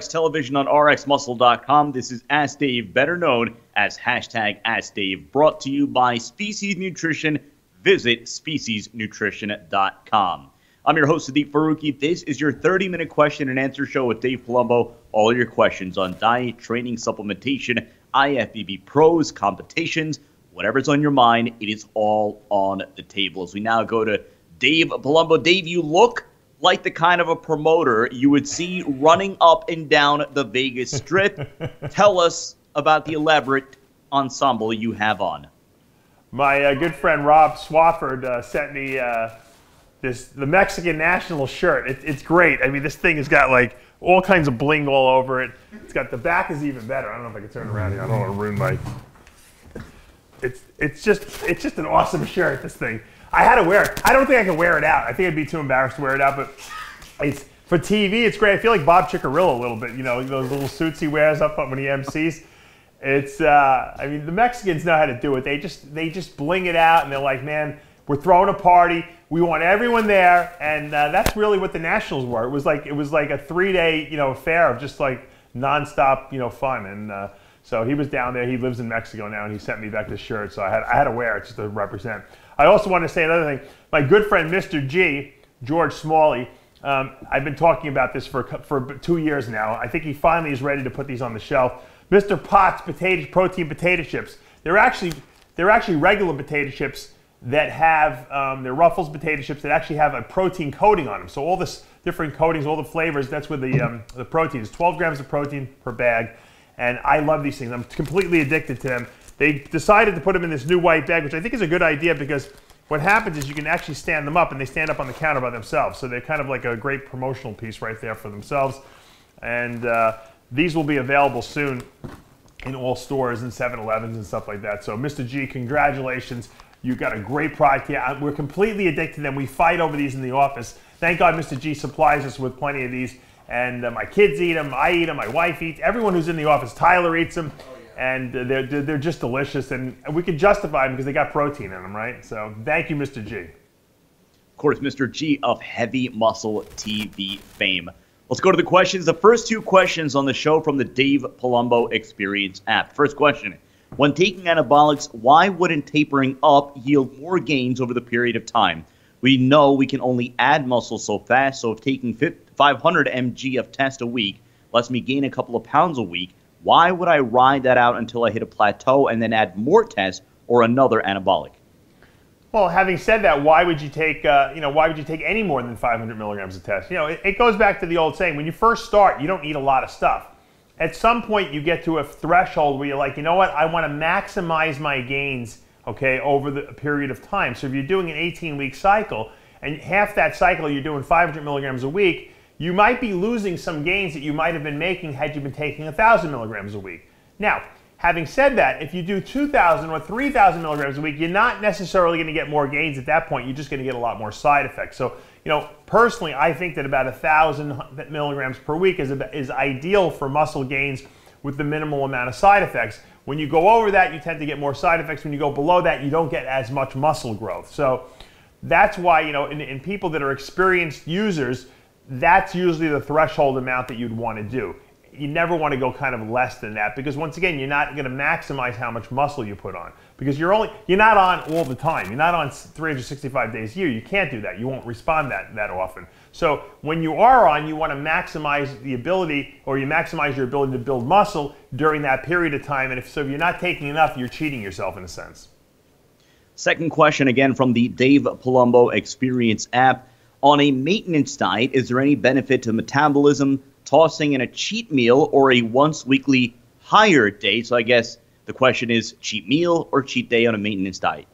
RX Television on RxMuscle.com. This is Ask Dave, better known as hashtag Ask Dave, brought to you by Species Nutrition. Visit speciesnutrition.com. I'm your host, Sadiq Faruqi. This is your 30 minute question and answer show with Dave Palumbo. All your questions on diet, training, supplementation, IFBB pros, competitions, whatever's on your mind, it is all on the table. As we now go to Dave Palumbo. Dave, you look like the kind of a promoter you would see running up and down the Vegas Strip. Tell us about the elaborate ensemble you have on. My uh, good friend Rob Swafford uh, sent me uh, this the Mexican national shirt. It, it's great. I mean, this thing has got like all kinds of bling all over it. It's got the back is even better. I don't know if I can turn around here. I don't want to ruin my. It's it's just it's just an awesome shirt. This thing. I had to wear it. I don't think I can wear it out. I think I'd be too embarrassed to wear it out, but it's for TV. It's great. I feel like Bob Cicherillo a little bit. You know, those little suits he wears up when he MCs. It's. Uh, I mean, the Mexicans know how to do it. They just they just bling it out, and they're like, man, we're throwing a party. We want everyone there, and uh, that's really what the Nationals were. It was like it was like a three-day you know affair of just like nonstop you know fun, and uh, so he was down there. He lives in Mexico now, and he sent me back this shirt, so I had I had to wear it just to represent. I also want to say another thing. My good friend Mr. G, George Smalley, um, I've been talking about this for, for two years now. I think he finally is ready to put these on the shelf. Mr. Potts potato, protein potato chips. They're actually, they're actually regular potato chips that have, um, they're Ruffles potato chips that actually have a protein coating on them. So all this different coatings, all the flavors, that's where the, um, the protein is. 12 grams of protein per bag. And I love these things. I'm completely addicted to them. They decided to put them in this new white bag, which I think is a good idea because what happens is you can actually stand them up and they stand up on the counter by themselves. So they're kind of like a great promotional piece right there for themselves. And uh, these will be available soon in all stores and 7-Elevens and stuff like that. So Mr. G, congratulations. You got a great product here. We're completely addicted to them. We fight over these in the office. Thank God Mr. G supplies us with plenty of these. And uh, my kids eat them, I eat them, my wife eats, everyone who's in the office, Tyler eats them and they're, they're just delicious. And we can justify them because they got protein in them, right? So thank you, Mr. G. Of course, Mr. G of Heavy Muscle TV fame. Let's go to the questions. The first two questions on the show from the Dave Palumbo Experience app. First question When taking anabolics, why wouldn't tapering up yield more gains over the period of time? We know we can only add muscle so fast, so if taking 500 mg of test a week lets me gain a couple of pounds a week, why would I ride that out until I hit a plateau and then add more tests or another anabolic? Well, having said that, why would you take, uh, you know, why would you take any more than 500 milligrams of test? You know, it, it goes back to the old saying: when you first start, you don't eat a lot of stuff. At some point, you get to a threshold where you're like, you know what, I want to maximize my gains, okay, over the period of time. So if you're doing an 18-week cycle, and half that cycle you're doing 500 milligrams a week, you might be losing some gains that you might have been making had you been taking 1,000 milligrams a week. Now, having said that, if you do 2,000 or 3,000 milligrams a week, you're not necessarily going to get more gains at that point. You're just going to get a lot more side effects. So, you know, personally, I think that about 1,000 milligrams per week is, is ideal for muscle gains with the minimal amount of side effects. When you go over that, you tend to get more side effects. When you go below that, you don't get as much muscle growth. So that's why, you know, in, in people that are experienced users, that's usually the threshold amount that you'd want to do. You never want to go kind of less than that because once again, you're not going to maximize how much muscle you put on because you're only you're not on all the time. You're not on 365 days a year. You can't do that. You won't respond that that often. So when you are on, you want to maximize the ability or you maximize your ability to build muscle during that period of time. And if so, if you're not taking enough, you're cheating yourself in a sense. Second question again from the Dave Palumbo Experience app on a maintenance diet, is there any benefit to metabolism, tossing in a cheat meal, or a once weekly higher day? So I guess the question is cheat meal or cheat day on a maintenance diet?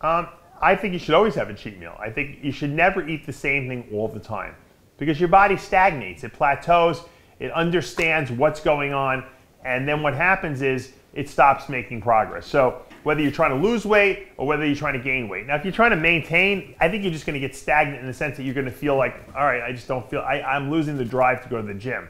Um, I think you should always have a cheat meal. I think you should never eat the same thing all the time because your body stagnates, it plateaus, it understands what's going on, and then what happens is it stops making progress. So whether you're trying to lose weight or whether you're trying to gain weight. Now, if you're trying to maintain, I think you're just going to get stagnant in the sense that you're going to feel like, all right, I just don't feel, I, I'm losing the drive to go to the gym.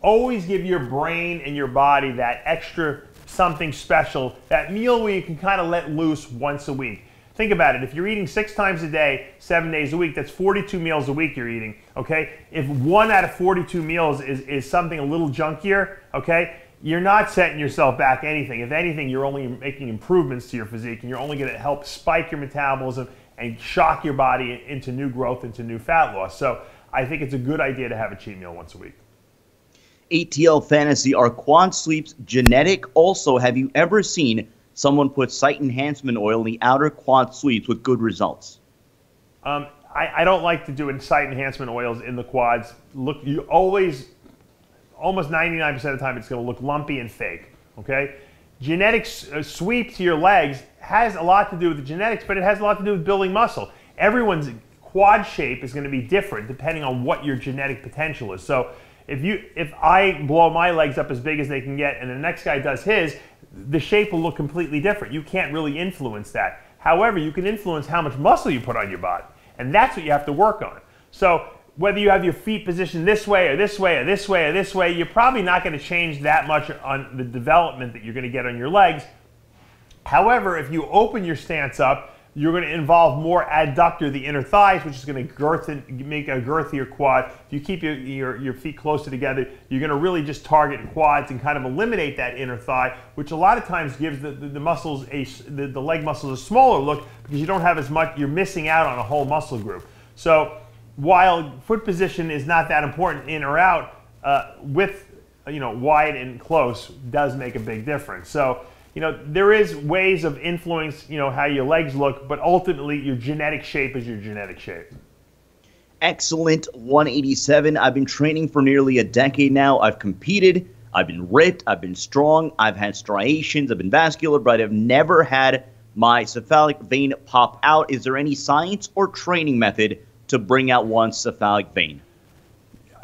Always give your brain and your body that extra something special, that meal where you can kind of let loose once a week. Think about it. If you're eating six times a day, seven days a week, that's 42 meals a week you're eating, okay? If one out of 42 meals is, is something a little junkier, okay, you're not setting yourself back anything. If anything, you're only making improvements to your physique and you're only gonna help spike your metabolism and shock your body into new growth, into new fat loss. So I think it's a good idea to have a cheat meal once a week. ATL Fantasy, are quad sweeps genetic? Also, have you ever seen someone put site enhancement oil in the outer quad sweeps with good results? Um, I, I, don't like to do site enhancement oils in the quads. Look, you always, almost 99% of the time, it's going to look lumpy and fake. Okay, genetic uh, sweep to your legs has a lot to do with the genetics, but it has a lot to do with building muscle. Everyone's quad shape is going to be different depending on what your genetic potential is. So if you if I blow my legs up as big as they can get and the next guy does his, the shape will look completely different. You can't really influence that. However, you can influence how much muscle you put on your body. And that's what you have to work on. So whether you have your feet positioned this way or this way or this way or this way, you're probably not going to change that much on the development that you're going to get on your legs. However, if you open your stance up, you're going to involve more adductor, the inner thighs, which is going to girth and make a girthier quad. If you keep your, your, your, feet closer together, you're going to really just target quads and kind of eliminate that inner thigh, which a lot of times gives the, the, the muscles, a, the, the leg muscles a smaller look because you don't have as much, you're missing out on a whole muscle group. So while foot position is not that important in or out, uh, with you know wide and close does make a big difference. So you know, there is ways of influence, you know, how your legs look, but ultimately your genetic shape is your genetic shape. Excellent 187. I've been training for nearly a decade now. I've competed, I've been ripped, I've been strong, I've had striations, I've been vascular, but I've never had my cephalic vein pop out. Is there any science or training method to bring out one cephalic vein?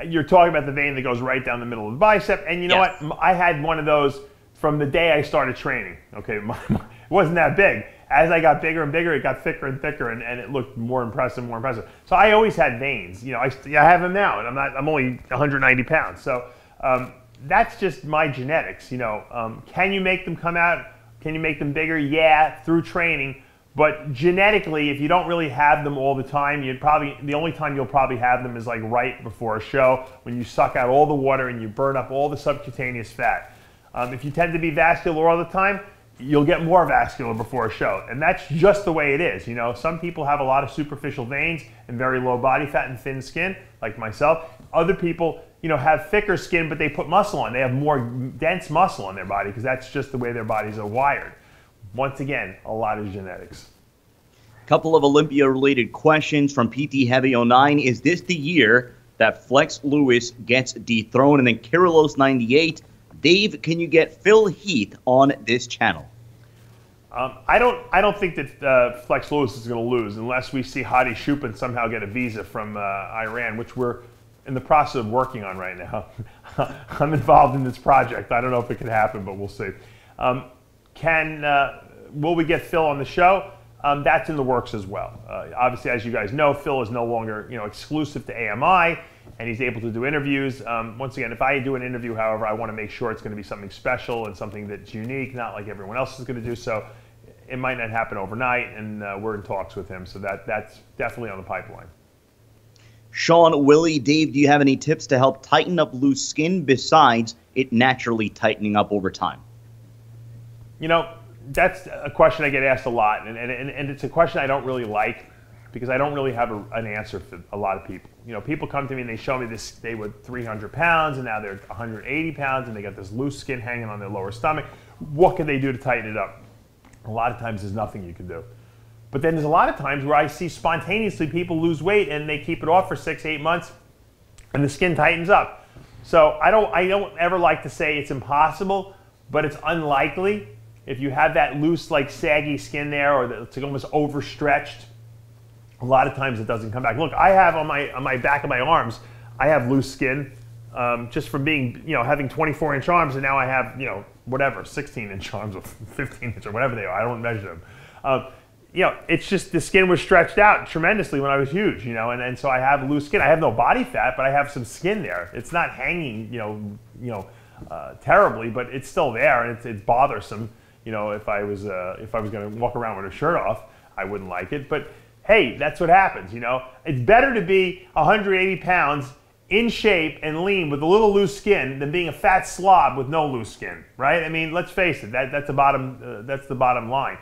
You're talking about the vein that goes right down the middle of the bicep, and you know yes. what? I had one of those from the day I started training. Okay, my, my, it wasn't that big. As I got bigger and bigger, it got thicker and thicker, and, and it looked more impressive, more impressive. So I always had veins. You know, I, I have them now, and I'm not. I'm only 190 pounds. So um, that's just my genetics. You know, um, can you make them come out? Can you make them bigger? Yeah, through training. But genetically, if you don't really have them all the time, you'd probably the only time you'll probably have them is like right before a show when you suck out all the water and you burn up all the subcutaneous fat. Um, if you tend to be vascular all the time, you'll get more vascular before a show. And that's just the way it is. You know, some people have a lot of superficial veins and very low body fat and thin skin, like myself. Other people, you know, have thicker skin, but they put muscle on. They have more dense muscle on their body because that's just the way their bodies are wired. Once again, a lot of genetics. Couple of Olympia related questions from PT Heavy 09. Is this the year that Flex Lewis gets dethroned? And then Kirilos 98 Dave, can you get Phil Heath on this channel? Um, I don't. I don't think that uh, Flex Lewis is going to lose unless we see Hadi Choopan somehow get a visa from uh, Iran, which we're in the process of working on right now. I'm involved in this project. I don't know if it can happen, but we'll see. Um, can uh, will we get Phil on the show? Um, that's in the works as well. Uh, obviously, as you guys know, Phil is no longer you know exclusive to AMI and he's able to do interviews. Um, once again, if I do an interview, however, I want to make sure it's going to be something special and something that's unique, not like everyone else is going to do. So it might not happen overnight, and uh, we're in talks with him. So that that's definitely on the pipeline. Sean, Willie, Dave, do you have any tips to help tighten up loose skin besides it naturally tightening up over time? You know, that's a question I get asked a lot, and, and, and it's a question I don't really like because I don't really have a, an answer for a lot of people. You know, people come to me and they show me this, they were 300 pounds and now they're 180 pounds and they got this loose skin hanging on their lower stomach. What can they do to tighten it up? A lot of times there's nothing you can do. But then there's a lot of times where I see spontaneously people lose weight and they keep it off for six, eight months and the skin tightens up. So I don't, I don't ever like to say it's impossible, but it's unlikely. If you have that loose, like saggy skin there or it's almost overstretched, a lot of times it doesn't come back. Look, I have on my on my back of my arms, I have loose skin um, just from being you know having 24 inch arms, and now I have you know whatever 16 inch arms or 15 inch or whatever they are. I don't measure them. Um, you know, it's just the skin was stretched out tremendously when I was huge, you know, and, and so I have loose skin. I have no body fat, but I have some skin there. It's not hanging, you know, you know, uh, terribly, but it's still there and it's, it's bothersome You know, if I was uh, if I was going to walk around with a shirt off, I wouldn't like it. But hey, that's what happens. You know, it's better to be 180 pounds in shape and lean with a little loose skin than being a fat slob with no loose skin, right? I mean, let's face it. That, that's the bottom. Uh, that's the bottom line.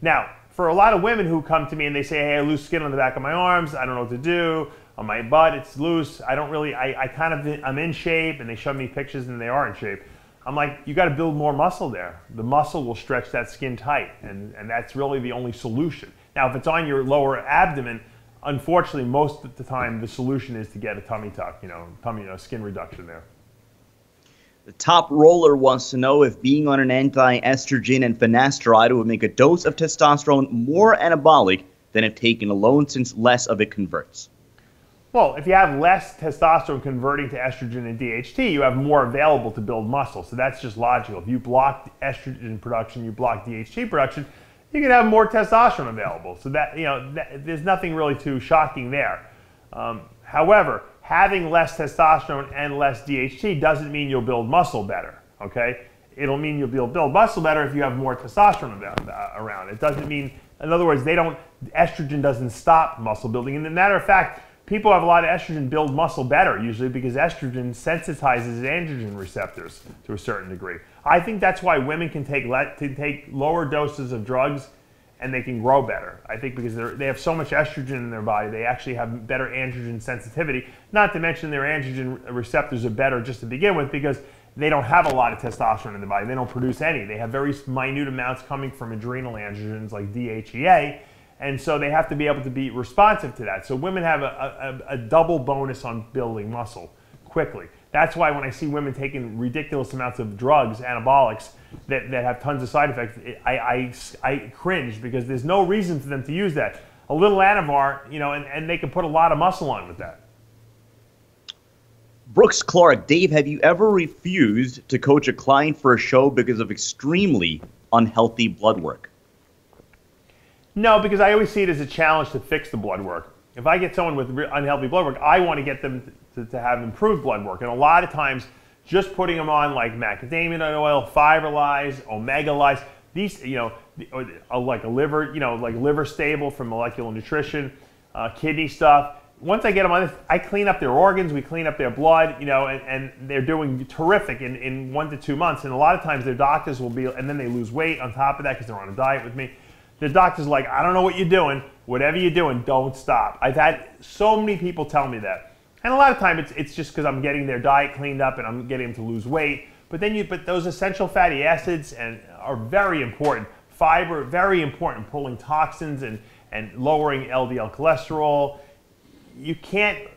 Now, for a lot of women who come to me and they say, "Hey, I loose skin on the back of my arms. I don't know what to do." On my butt, it's loose. I don't really. I, I kind of. I'm in shape, and they show me pictures, and they are in shape. I'm like, you got to build more muscle there. The muscle will stretch that skin tight, and, and that's really the only solution. Now, if it's on your lower abdomen, unfortunately, most of the time, the solution is to get a tummy tuck, you know, tummy, you know, skin reduction there. The top roller wants to know if being on an anti-estrogen and finasteride would make a dose of testosterone more anabolic than if taken alone, since less of it converts. Well, if you have less testosterone converting to estrogen and DHT, you have more available to build muscle. So that's just logical. If you block estrogen production, you block DHT production, you can have more testosterone available. So that, you know, that, there's nothing really too shocking there. Um, however, having less testosterone and less DHT doesn't mean you'll build muscle better, okay? It'll mean you'll build build muscle better if you have more testosterone uh, around. It doesn't mean, in other words, they don't, estrogen doesn't stop muscle building. And a matter of fact, people have a lot of estrogen build muscle better usually because estrogen sensitizes androgen receptors to a certain degree. I think that's why women can take to take lower doses of drugs and they can grow better. I think because they have so much estrogen in their body, they actually have better androgen sensitivity. Not to mention their androgen receptors are better just to begin with because they don't have a lot of testosterone in the body. They don't produce any. They have very minute amounts coming from adrenal androgens like DHEA and so they have to be able to be responsive to that. So women have a, a, a, double bonus on building muscle quickly. That's why when I see women taking ridiculous amounts of drugs, anabolics, that, that have tons of side effects, I, I, I cringe because there's no reason for them to use that. A little Anavar, you know, and, and they can put a lot of muscle on with that. Brooks Clark, Dave, have you ever refused to coach a client for a show because of extremely unhealthy blood work? No, because I always see it as a challenge to fix the blood work. If I get someone with unhealthy blood work, I want to get them to, to have improved blood work. And a lot of times, just putting them on like macadamia nut oil, Fiberlyze, Omega Lyze, these, you know, like a liver, you know, like liver stable from molecular nutrition, uh, kidney stuff. Once I get them on this, I clean up their organs, we clean up their blood, you know, and, and they're doing terrific in, in one to two months. And a lot of times their doctors will be, and then they lose weight on top of that because they're on a diet with me. The doctor's like, I don't know what you're doing. Whatever you're doing, don't stop. I've had so many people tell me that. And a lot of time it's, it's just because I'm getting their diet cleaned up and I'm getting them to lose weight. But then you, but those essential fatty acids and are very important. Fiber, very important, pulling toxins and, and lowering LDL cholesterol. You can't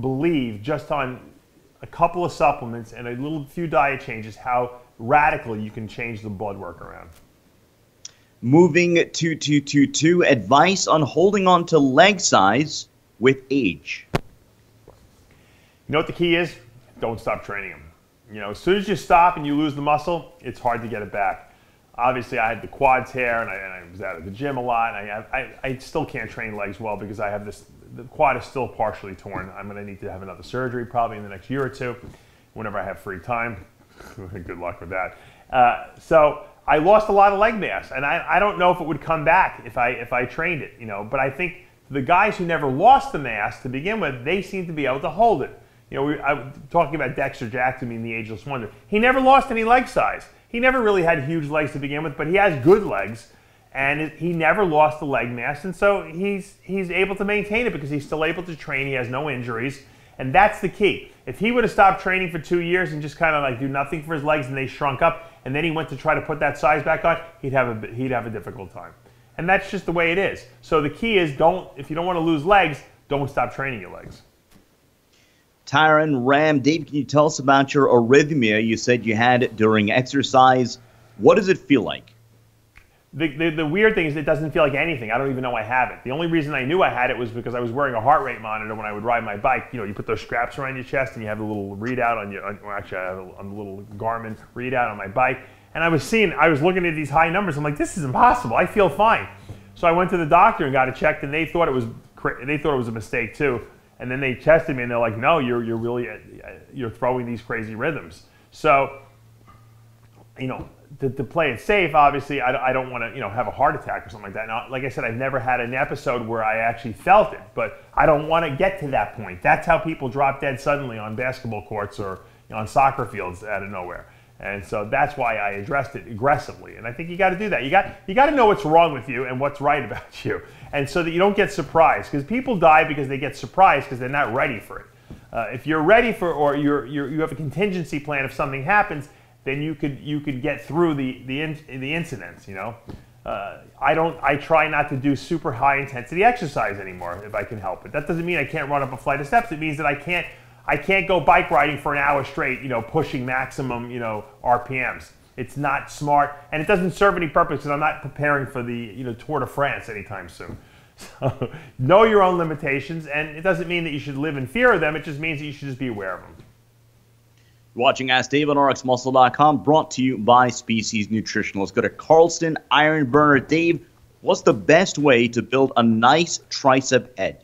believe just on a couple of supplements and a little few diet changes how radically you can change the blood work around. Moving to 2222, advice on holding on to leg size with age. You know what the key is? Don't stop training them. You know, as soon as you stop and you lose the muscle, it's hard to get it back. Obviously, I had the quads tear and I, and I was out of the gym a lot. And I, I, I still can't train legs well because I have this, the quad is still partially torn. I'm going to need to have another surgery probably in the next year or two whenever I have free time. Good luck with that. Uh, so, I lost a lot of leg mass, and I, I don't know if it would come back if I if I trained it, you know. But I think the guys who never lost the mass to begin with, they seem to be able to hold it. You know, we, I talking about Dexter Jackson being the ageless wonder. He never lost any leg size. He never really had huge legs to begin with, but he has good legs, and he never lost the leg mass, and so he's he's able to maintain it because he's still able to train. He has no injuries, and that's the key. If he would have stopped training for two years and just kind of like do nothing for his legs and they shrunk up, and then he went to try to put that size back on, he'd have a he'd have a difficult time. And that's just the way it is. So the key is don't if you don't want to lose legs, don't stop training your legs. Tyron Ram, Dave, can you tell us about your arrhythmia you said you had during exercise? What does it feel like? The, the, the, weird thing is it doesn't feel like anything. I don't even know I have it. The only reason I knew I had it was because I was wearing a heart rate monitor when I would ride my bike. You know, you put those straps around your chest and you have a little readout on your, well, actually I have a, on little Garmin readout on my bike. And I was seeing, I was looking at these high numbers. I'm like, this is impossible. I feel fine. So I went to the doctor and got it checked and they thought it was, they thought it was a mistake too. And then they tested me and they're like, no, you're, you're really, uh, you're throwing these crazy rhythms. So, you know, to, to, play it safe, obviously, I, I don't want to, you know, have a heart attack or something like that. Now, like I said, I've never had an episode where I actually felt it, but I don't want to get to that point. That's how people drop dead suddenly on basketball courts or you know, on soccer fields out of nowhere. And so that's why I addressed it aggressively. And I think you got to do that. You got you got to know what's wrong with you and what's right about you, and so that you don't get surprised. Because people die because they get surprised because they're not ready for it. Uh, if you're ready for, or you're, you're, you have a contingency plan if something happens, then you could you could get through the the in, the incidents. You know, uh, I don't. I try not to do super high intensity exercise anymore if I can help it. That doesn't mean I can't run up a flight of steps. It means that I can't I can't go bike riding for an hour straight, you know, pushing maximum, you know, RPMs. It's not smart, and it doesn't serve any purpose because I'm not preparing for the, you know, Tour de France anytime soon. So know your own limitations, and it doesn't mean that you should live in fear of them. It just means that you should just be aware of them. Watching Ask Dave on RxMuscle.com, brought to you by Species Nutrition. Let's go to Carlston Iron Burner. Dave, what's the best way to build a nice tricep head?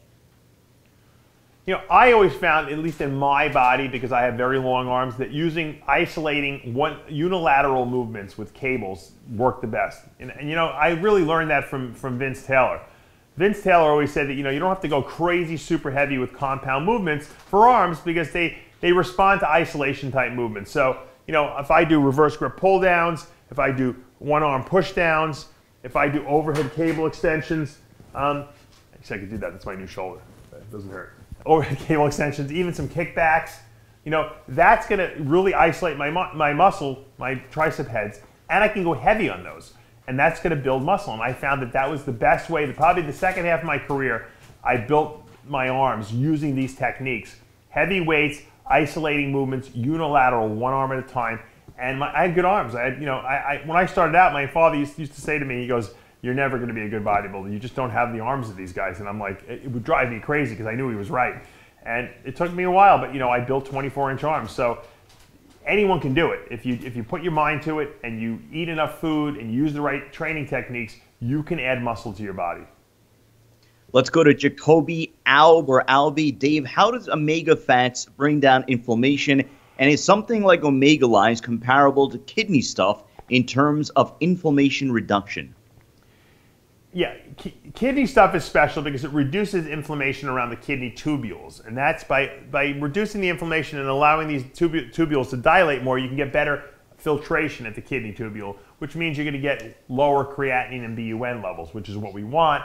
You know, I always found, at least in my body, because I have very long arms, that using isolating one unilateral movements with cables work the best. And, and, you know, I really learned that from from Vince Taylor. Vince Taylor always said that you know you don't have to go crazy super heavy with compound movements for arms because they they respond to isolation type movements. So you know, if I do reverse grip pull downs, if I do one arm push downs, if I do overhead cable extensions, um, actually I could do that. That's my new shoulder. It doesn't hurt overhead cable extensions, even some kickbacks. You know, that's going to really isolate my, my muscle, my tricep heads, and I can go heavy on those. And that's going to build muscle. And I found that that was the best way, probably the second half of my career, I built my arms using these techniques. Heavy weights, isolating movements, unilateral, one arm at a time. And my, I had good arms. I you know, I, I, when I started out, my father used, used to say to me, he goes, you're never going to be a good bodybuilder. You just don't have the arms of these guys. And I'm like, it would drive me crazy because I knew he was right. And it took me a while, but you know, I built 24 inch arms. So anyone can do it. If you, if you put your mind to it and you eat enough food and use the right training techniques, you can add muscle to your body. Let's go to Jacoby Alb or Albi. Dave, how does omega fats bring down inflammation? And is something like Omega Lyze comparable to kidney stuff in terms of inflammation reduction? Yeah, kidney stuff is special because it reduces inflammation around the kidney tubules, and that's by by reducing the inflammation and allowing these tubu tubules to dilate more, you can get better filtration at the kidney tubule, which means you're going to get lower creatinine and BUN levels, which is what we want,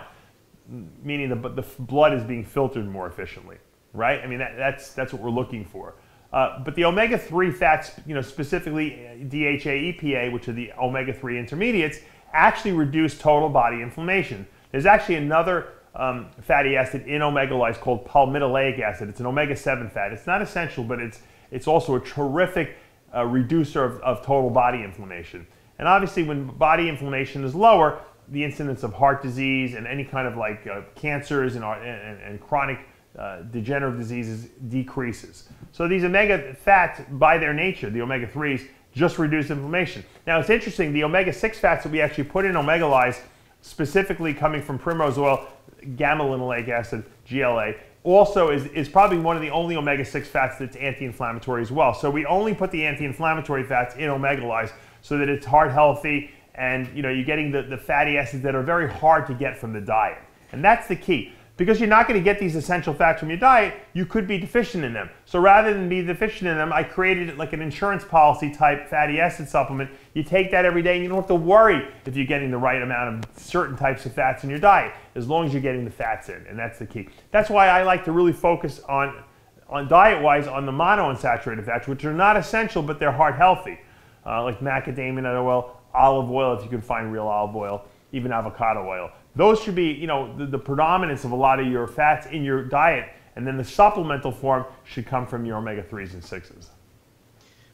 meaning the the blood is being filtered more efficiently, right? I mean that, that's that's what we're looking for. Uh, but the omega-3 fats, you know, specifically DHA, EPA, which are the omega-3 intermediates, actually reduce total body inflammation. There's actually another um, fatty acid in Omega Lyze called palmitoleic acid. It's an omega-7 fat. It's not essential, but it's, it's also a terrific uh, reducer of, of total body inflammation. And obviously when body inflammation is lower, the incidence of heart disease and any kind of like uh, cancers and, and, and chronic uh, degenerative diseases decreases. So these omega fats, by their nature, the omega 3s, just reduce inflammation. Now it's interesting, the omega-6 fats that we actually put in Omega Lyze, specifically coming from primrose oil, gamma linolenic acid, GLA, also is, is probably one of the only omega-6 fats that's anti-inflammatory as well. So we only put the anti-inflammatory fats in Omega Lyze so that it's heart healthy and you know, you're getting the, the fatty acids that are very hard to get from the diet. And that's the key. Because you're not going to get these essential fats from your diet, you could be deficient in them. So rather than be deficient in them, I created like an insurance policy type fatty acid supplement. You take that every day and you don't have to worry if you're getting the right amount of certain types of fats in your diet, as long as you're getting the fats in, and that's the key. That's why I like to really focus on, on diet-wise on the monounsaturated fats, which are not essential, but they're heart healthy, uh, like macadamia nut oil, olive oil, if you can find real olive oil, even avocado oil. Those should be, you know, the, the predominance of a lot of your fats in your diet, and then the supplemental form should come from your omega-3s and 6s.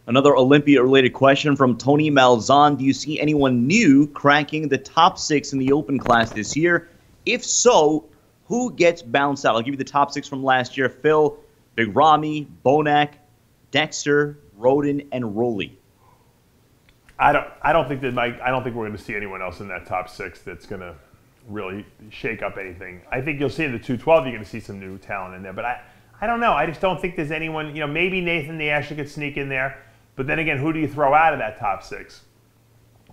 Another Olympia-related question from Tony Malzahn. Do you see anyone new cracking the top six in the open class this year? If so, who gets bounced out? I'll give you the top six from last year. Phil, Big Ramy, Bonac, Dexter, Roden, and Roelly. I don't. I don't think that Mike. I don't think we're going to see anyone else in that top six that's going to really shake up anything. I think you'll see in the 212 you're going to see some new talent in there, but I, I don't know. I just don't think there's anyone. You know, maybe Nathan De Asha could sneak in there, but then again, who do you throw out of that top six?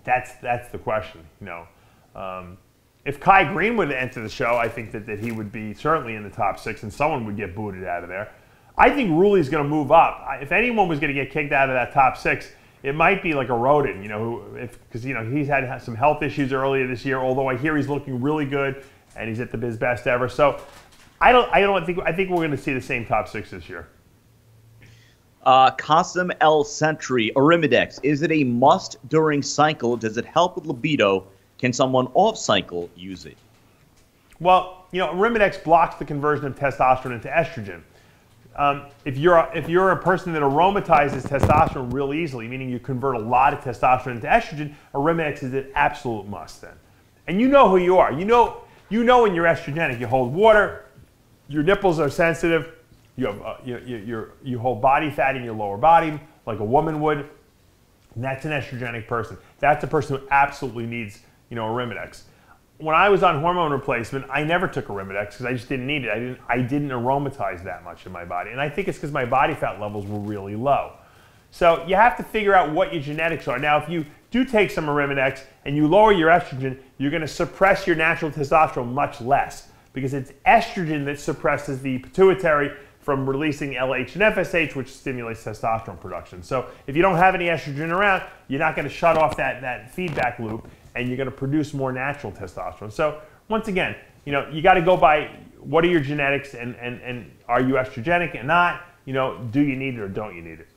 That's that's the question. You know, um, if Kai Greene would enter the show, I think that, that he would be certainly in the top six, and someone would get booted out of there. I think Roelly's going to move up. If anyone was going to get kicked out of that top six, it might be like a Roden, you know, because you know he's had some health issues earlier this year. Although I hear he's looking really good and he's at the his best ever. So I don't, I don't think, I think we're going to see the same top six this year. Uh, Qasim El Sentry, Arimidex, is it a must during cycle? Does it help with libido? Can someone off cycle use it? Well, you know, Arimidex blocks the conversion of testosterone into estrogen. Um, if you're a, if you're a person that aromatizes testosterone real easily, meaning you convert a lot of testosterone into estrogen, Arimidex is an absolute must then. And you know who you are. You know you know when you're estrogenic. You hold water, your nipples are sensitive, you, have, uh, you, you, you hold body fat in your lower body like a woman would. And that's an estrogenic person. That's a person who absolutely needs you know, Arimidex. When I was on hormone replacement, I never took Arimidex because I just didn't need it. I didn't, I didn't aromatize that much in my body. And I think it's because my body fat levels were really low. So you have to figure out what your genetics are. Now, if you do take some Arimidex and you lower your estrogen, you're going to suppress your natural testosterone much less because it's estrogen that suppresses the pituitary from releasing LH and FSH, which stimulates testosterone production. So if you don't have any estrogen around, you're not going to shut off that, that feedback loop and you're going to produce more natural testosterone. So once again, you know, you got to go by what are your genetics and, and, and are you estrogenic and not? You know, do you need it or don't you need it?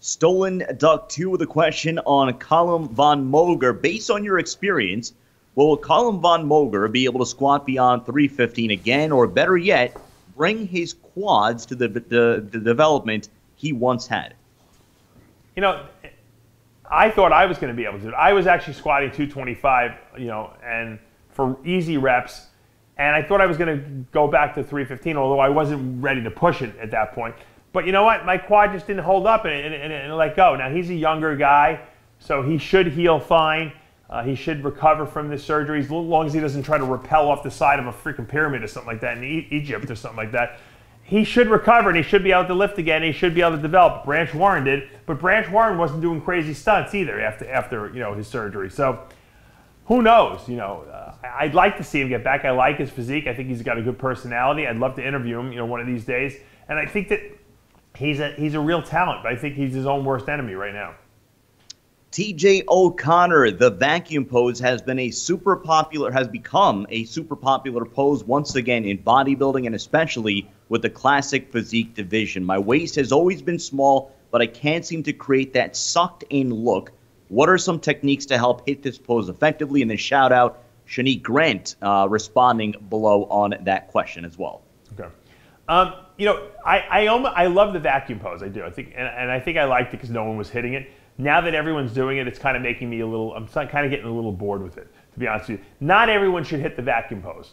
Stolen Duck 2 with a question on Calum von Moger. Based on your experience, will Calum von Moger be able to squat beyond 315 again, or better yet, bring his quads to the, the, the development he once had? You know, I thought I was going to be able to. do it. I was actually squatting 225, you know, and for easy reps, and I thought I was going to go back to 315, although I wasn't ready to push it at that point. But you know what? My quad just didn't hold up and, and, and, and let go. Now, he's a younger guy, so he should heal fine. Uh, he should recover from this surgery as long as he doesn't try to rappel off the side of a freaking pyramid or something like that in e- Egypt or something like that. He should recover and he should be able to lift again. he should be able to develop. Branch Warren did, but Branch Warren wasn't doing crazy stunts either after after you know his surgery. So who knows? You know, uh, I'd like to see him get back. I like his physique. I think he's got a good personality. I'd love to interview him. You know, one of these days. And I think that he's a he's a real talent, but I think he's his own worst enemy right now. TJ O'Connor, the vacuum pose has been a super popular has become a super popular pose once again in bodybuilding and especially with the classic physique division. My waist has always been small, but I can't seem to create that sucked in look. What are some techniques to help hit this pose effectively? And then shout out Shanique Grant uh, responding below on that question as well. Okay. Um, you know, I I, I love the vacuum pose. I do. I think, and, and I think I liked it because no one was hitting it. Now that everyone's doing it, it's kind of making me a little. I'm kind of getting a little bored with it. To be honest with you, not everyone should hit the vacuum pose.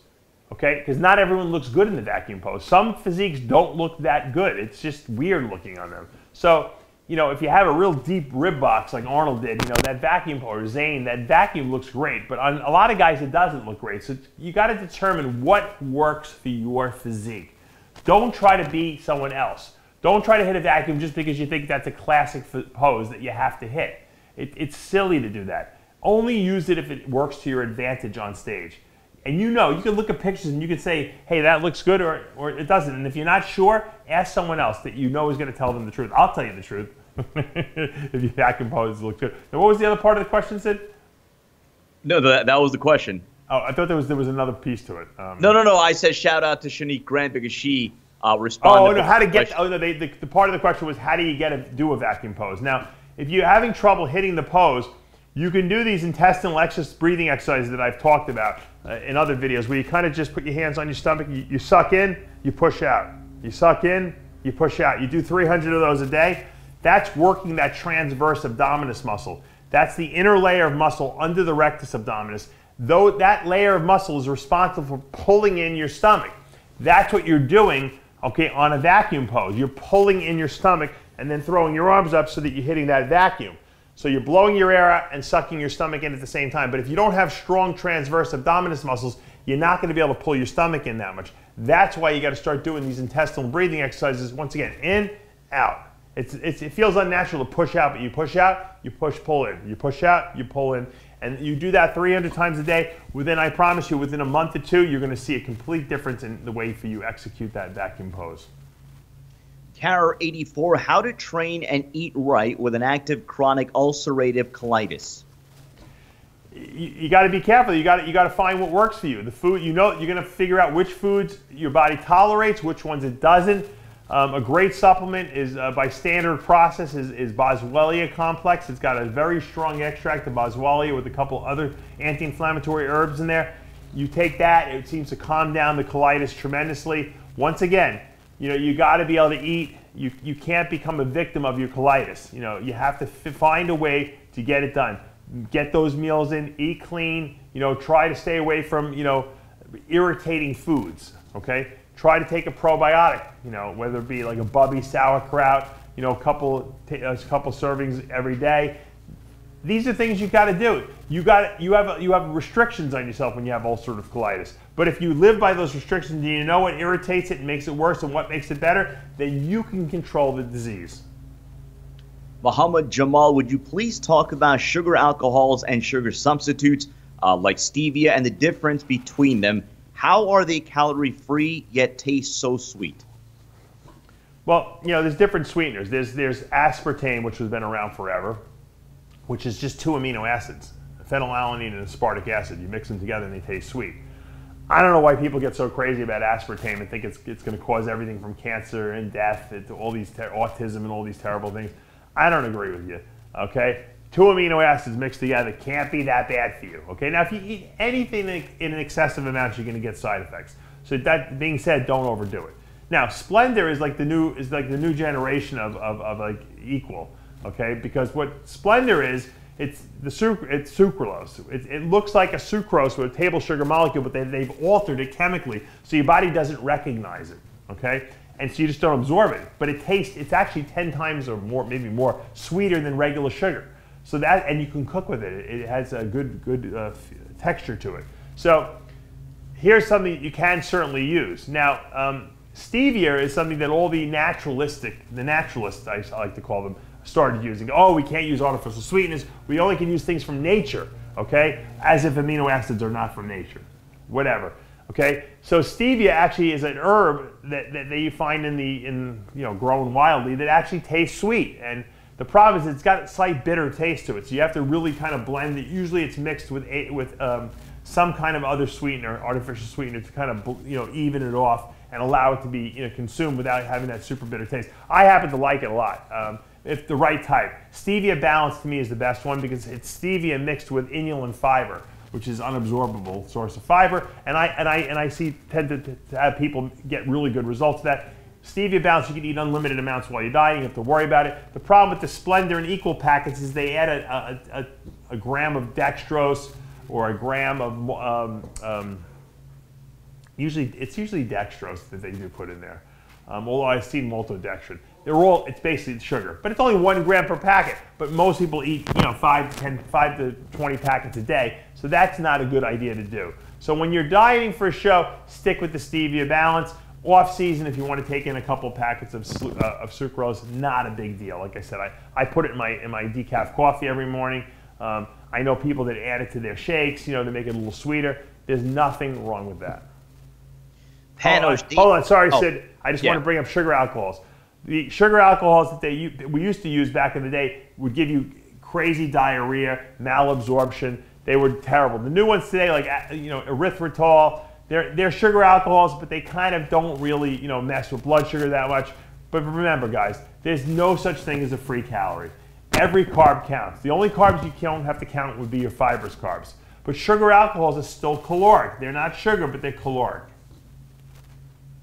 Okay, because not everyone looks good in the vacuum pose. Some physiques don't look that good. It's just weird looking on them. So you know, if you have a real deep rib box like Arnold did, you know, that vacuum or Zane, that vacuum looks great, but on a lot of guys it doesn't look great. So you got to determine what works for your physique. Don't try to be someone else. Don't try to hit a vacuum just because you think that's a classic pose that you have to hit. It, it's silly to do that. Only use it if it works to your advantage on stage. And you know, you can look at pictures and you can say, hey, that looks good or, or it doesn't. And if you're not sure, ask someone else that you know is going to tell them the truth. I'll tell you the truth if your vacuum pose looks good. Now, what was the other part of the question, Sid? No, that, that was the question. Oh, I thought there was there was another piece to it. Um, no, no, no. I said shout out to Shanique Grant because she uh, responded. Oh no, how to get? Oh no, they, the, the part of the question was how do you get a, do a vacuum pose? Now, if you're having trouble hitting the pose, you can do these intestinal breathing exercises that I've talked about uh, in other videos, where you kind of just put your hands on your stomach, you, you suck in, you push out, you suck in, you push out. You do 300 of those a day. That's working that transverse abdominis muscle. That's the inner layer of muscle under the rectus abdominis though that layer of muscle is responsible for pulling in your stomach. That's what you're doing, okay, on a vacuum pose. You're pulling in your stomach and then throwing your arms up so that you're hitting that vacuum. So you're blowing your air out and sucking your stomach in at the same time. But if you don't have strong transverse abdominis muscles, you're not going to be able to pull your stomach in that much. That's why you got to start doing these intestinal breathing exercises once again, in, out, It's, it's, it feels unnatural to push out, but you push out, you push, pull in. You push out, you pull in. And you do that 300 times a day. Within, I promise you, within a month or two, you're going to see a complete difference in the way for you execute that vacuum pose. Carrier 84, how to train and eat right with an active chronic ulcerative colitis. You, you got to be careful. You got you to find what works for you. The food you know you're going to figure out which foods your body tolerates, which ones it doesn't. Um, a great supplement is uh, by standard process is, is Boswellia complex. It's got a very strong extract of Boswellia with a couple other anti-inflammatory herbs in there. You take that, it seems to calm down the colitis tremendously. Once again, you know, you got to be able to eat. You, you can't become a victim of your colitis. You know, you have to find a way to get it done. Get those meals in, eat clean, you know, try to stay away from, you know, irritating foods, okay? Try to take a probiotic, you know, whether it be like a Bubby sauerkraut, you know, a couple, a couple servings every day. These are things you got to do. You got you have you have restrictions on yourself when you have ulcerative colitis. But if you live by those restrictions and you know what irritates it and makes it worse and what makes it better, then you can control the disease. Muhammad Jamal, would you please talk about sugar alcohols and sugar substitutes uh, like stevia and the difference between them? How are they calorie free yet taste so sweet? Well, you know, there's different sweeteners. There's there's aspartame, which has been around forever which is just two amino acids, phenylalanine and aspartic acid. You mix them together and they taste sweet. I don't know why people get so crazy about aspartame and think it's, it's going to cause everything from cancer and death to all these autism and all these terrible things. I don't agree with you. Okay, two amino acids mixed together can't be that bad for you. Okay, now if you eat anything in an excessive amount, you're going to get side effects. So that being said, don't overdo it. Now, Splenda is like the new is like the new generation of, of, of like equal okay? Because what Splenda is, it's the suc- it's sucralose. It, it, looks like a sucrose with a table sugar molecule, but they, they've altered it chemically, so your body doesn't recognize it, okay? And so you just don't absorb it. But it tastes, it's actually 10 times or more, maybe more, sweeter than regular sugar. So that, and you can cook with it. It, has a good, good uh, texture to it. So here's something you can certainly use. Now, um, stevia is something that all the naturalistic, the naturalists, I like to call them, started using. Oh, we can't use artificial sweeteners. We only can use things from nature, okay? As if amino acids are not from nature. Whatever. Okay? So stevia actually is an herb that, that, that you find in the in you know grown wildly that actually tastes sweet. And the problem is it's got a slight bitter taste to it. So you have to really kind of blend it. Usually it's mixed with a, with um, some kind of other sweetener, artificial sweetener, to kind of you know even it off and allow it to be you know, consumed without having that super bitter taste. I happen to like it a lot. Um, if the right type. Stevia Balance to me is the best one because it's stevia mixed with inulin fiber, which is unabsorbable source of fiber. And I and I and I see tend to, to have people get really good results that. Stevia Balance, you can eat unlimited amounts while you're dieting. You have to worry about it. The problem with the Splenda and Equal packets is they add a, a, a, a gram of dextrose or a gram of um, um, usually it's usually dextrose that they do put in there. Um, although I've seen maltodextrin. They're all, it's basically sugar. But it's only one gram per packet. But most people eat, you know, five to 10, five to 20 packets a day. So that's not a good idea to do. So when you're dieting for a show, stick with the stevia balance. Off season, if you want to take in a couple packets of, uh, of sucrose, not a big deal. Like I said, I, I put it in my, in my decaf coffee every morning. Um, I know people that add it to their shakes, you know, to make it a little sweeter. There's nothing wrong with that. Panos, oh, hold on, sorry, oh, Sid. I just yeah. want to bring up sugar alcohols. The sugar alcohols that they we used to use back in the day would give you crazy diarrhea, malabsorption. They were terrible. The new ones today, like you know erythritol, they're they're sugar alcohols, but they kind of don't really you know mess with blood sugar that much. But remember, guys, there's no such thing as a free calorie. Every carb counts. The only carbs you don't have to count would be your fibrous carbs. But sugar alcohols are still caloric. They're not sugar, but they're caloric.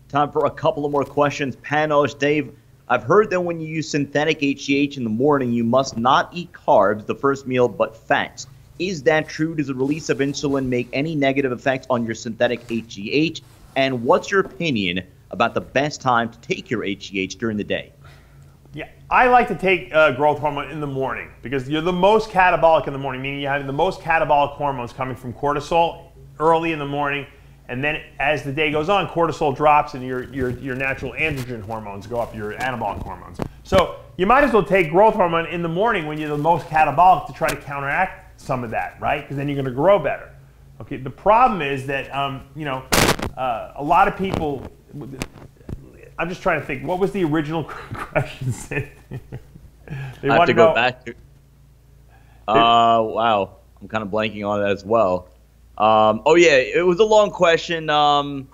Time for a couple of more questions. Panos, Dave, I've heard that when you use synthetic HGH in the morning, you must not eat carbs the first meal, but fats. Is that true? Does the release of insulin make any negative effects on your synthetic HGH? And what's your opinion about the best time to take your HGH during the day? Yeah, I like to take uh, growth hormone in the morning because you're the most catabolic in the morning, meaning you have the most catabolic hormones coming from cortisol early in the morning and then as the day goes on, cortisol drops and your, your, your natural androgen hormones go up, your anabolic hormones. So you might as well take growth hormone in the morning when you're the most catabolic to try to counteract some of that, right? Because then you're going to grow better. Okay. The problem is that um, you know uh, a lot of people. I'm just trying to think. What was the original question? they I have to go know, back to. Uh, wow. I'm kind of blanking on it as well. Um, oh yeah, it was a long question um,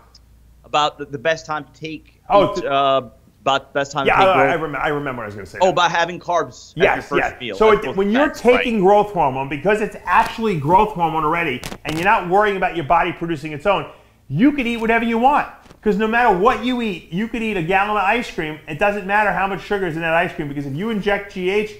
about the, the, best time to take. Oh, each, uh, about best time. Yeah, to take I, I, remember, I remember what I was going to say. Oh, about having carbs. Yes, yes. Meal. So it, when you're taking right. growth hormone, because it's actually growth hormone already, and you're not worrying about your body producing its own, you can eat whatever you want. Because no matter what you eat, you could eat a gallon of ice cream. It doesn't matter how much sugar is in that ice cream because if you inject GH,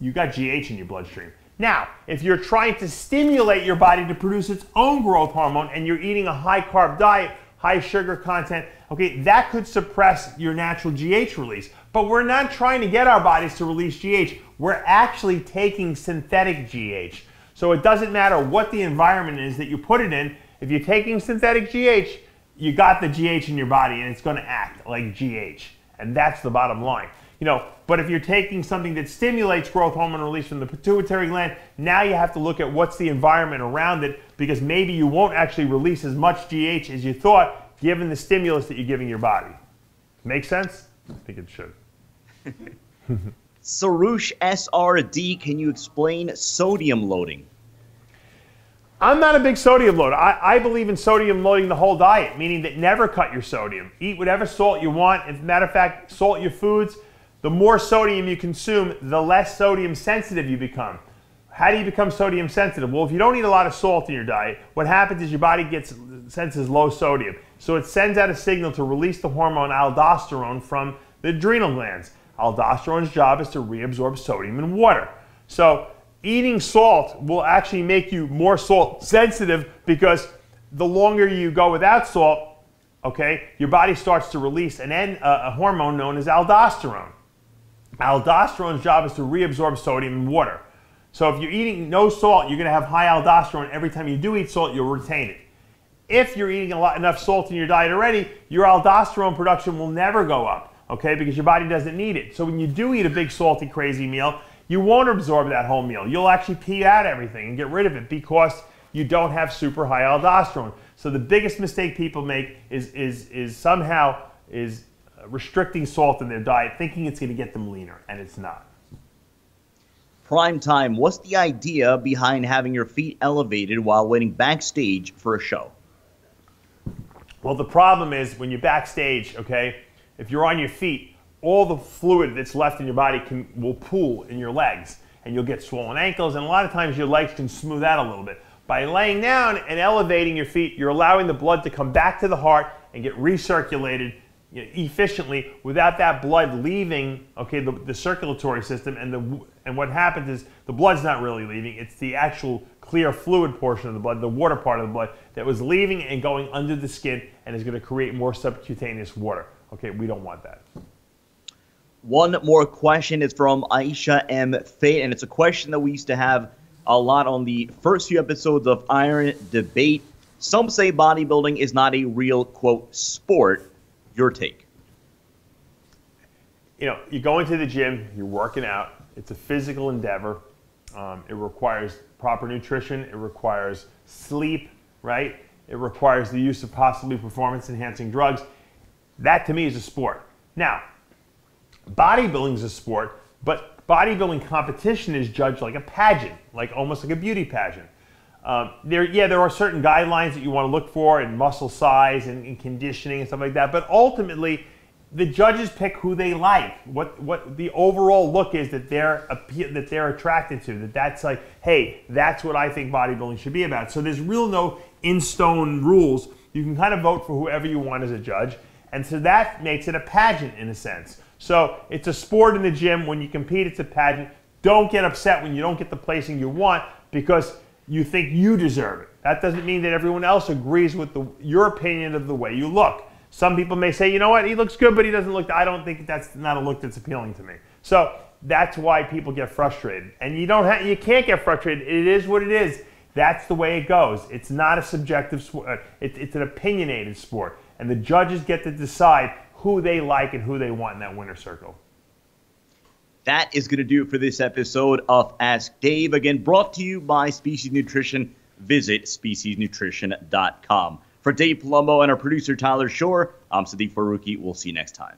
you got GH in your bloodstream. Now, if you're trying to stimulate your body to produce its own growth hormone and you're eating a high carb diet, high sugar content, okay, that could suppress your natural GH release. But we're not trying to get our bodies to release GH. We're actually taking synthetic GH. So it doesn't matter what the environment is that you put it in. If you're taking synthetic GH, you got the GH in your body and it's going to act like GH. And that's the bottom line. You know, but if you're taking something that stimulates growth hormone release from the pituitary gland, now you have to look at what's the environment around it because maybe you won't actually release as much GH as you thought given the stimulus that you're giving your body. Make sense? I think it should. Sarush SRD, can you explain sodium loading? I'm not a big sodium loader. I, I, believe in sodium loading the whole diet, meaning that never cut your sodium. Eat whatever salt you want. As a matter of fact, salt your foods. The more sodium you consume, the less sodium sensitive you become. How do you become sodium sensitive? Well, if you don't eat a lot of salt in your diet, what happens is your body gets senses low sodium. So it sends out a signal to release the hormone aldosterone from the adrenal glands. Aldosterone's job is to reabsorb sodium in water. So eating salt will actually make you more salt sensitive because the longer you go without salt, okay, your body starts to release an uh, a hormone known as aldosterone. Aldosterone's job is to reabsorb sodium in water. So if you're eating no salt, you're going to have high aldosterone. Every time you do eat salt, you'll retain it. If you're eating a lot, enough salt in your diet already, your aldosterone production will never go up, okay, because your body doesn't need it. So when you do eat a big salty crazy meal, you won't absorb that whole meal. You'll actually pee out everything and get rid of it because you don't have super high aldosterone. So the biggest mistake people make is, is, is somehow is restricting salt in their diet, thinking it's going to get them leaner, and it's not. Prime time. What's the idea behind having your feet elevated while waiting backstage for a show? Well, the problem is when you're backstage, okay, if you're on your feet, all the fluid that's left in your body can, will pool in your legs and you'll get swollen ankles and a lot of times your legs can smooth out a little bit. By laying down and elevating your feet, you're allowing the blood to come back to the heart and get recirculated you know, efficiently without that blood leaving okay the, the circulatory system and the and what happens is the blood's not really leaving it's the actual clear fluid portion of the blood the water part of the blood that was leaving and going under the skin and is going to create more subcutaneous water okay we don't want that one more question is from Aisha M. Fate, and it's a question that we used to have a lot on the first few episodes of Iron Debate. Some say bodybuilding is not a real, quote, sport. Your take? You know, you go into the gym, you're working out, it's a physical endeavor. Um, it requires proper nutrition, it requires sleep, right? It requires the use of possibly performance enhancing drugs. That to me is a sport. Now, bodybuilding is a sport, but bodybuilding competition is judged like a pageant, like almost like a beauty pageant. Um, there, yeah, there are certain guidelines that you want to look for and muscle size and, and, conditioning and stuff like that. But ultimately, the judges pick who they like. What what the overall look is that they're that they're attracted to. That that's like, hey, that's what I think bodybuilding should be about. So there's real no in stone rules. You can kind of vote for whoever you want as a judge, and so that makes it a pageant in a sense. So it's a sport in the gym. When you compete, it's a pageant. Don't get upset when you don't get the placing you want because you think you deserve it. That doesn't mean that everyone else agrees with the, your opinion of the way you look. Some people may say, you know what, he looks good, but he doesn't look. I don't think that's not a look that's appealing to me. So that's why people get frustrated. And you don't have, you can't get frustrated. It is what it is. That's the way it goes. It's not a subjective sport. Uh, it, it's an opinionated sport, and the judges get to decide who they like and who they want in that winner circle. That is going to do it for this episode of Ask Dave. Again, brought to you by Species Nutrition. Visit speciesnutrition.com. For Dave Palumbo and our producer Tyler Shore, I'm Sadiq Faruqi. We'll see you next time.